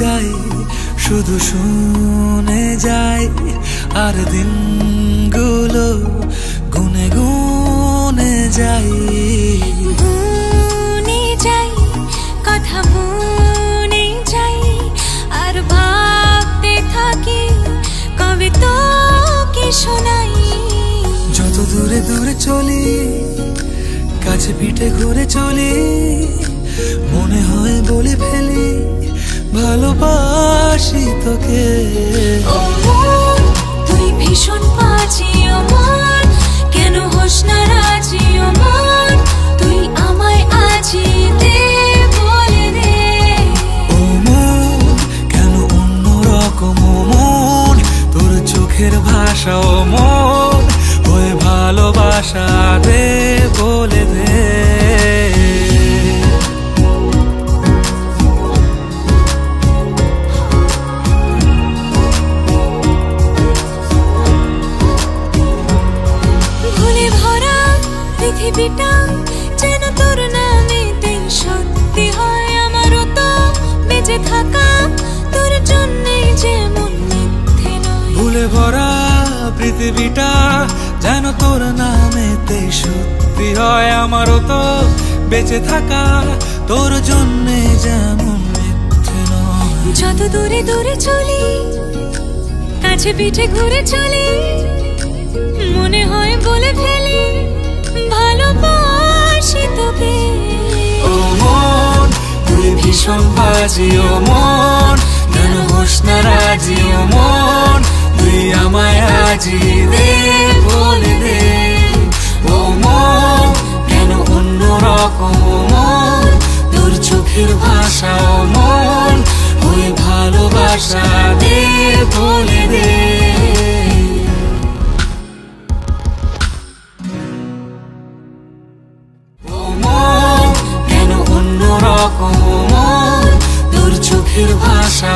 যাই শুধু শুনে যাই আর দিনগুলো গুনে গুনে যাই। দূরে দূরে চলি কাছে পিঠে ঘুরে চলি মনে হয় বলে ফেলি ভালোবাসি তোকে। তুই ভীষণ ও কেন হোস না রাজি তুই আমায় আজি দে বলে দে। কেন অন্য রকম মন? তোর চোখের ভাষা ও মন। ভালোবাসা দে বলে দে। ভরা পৃথিবীটা যেন তোর সত্যি হয়। আমারও তো বেঁচে থাকা তোর জন্যই যেমন মিথ্যে নয়। ভুলে ভরা পৃথিবীটা যেন তোর নামেতে সত্যি হয় আমারও তো বেঁচে থাকা তোর জন্যে যেমন যত দূরে দূরে চলি কাছে পিঠে ঘুরে চলি মনে হয় বলে ফেলি ভালোবাসি তোকে। ও মন তুই ভীষণ বাজি ও মন কেন হোস না রাজি ও মন তুই আমায় আজি দে। চোখের ভাষা ও মন ওই ভালোবাসা দে বলে দে। কেন তোর চোখের ভাষা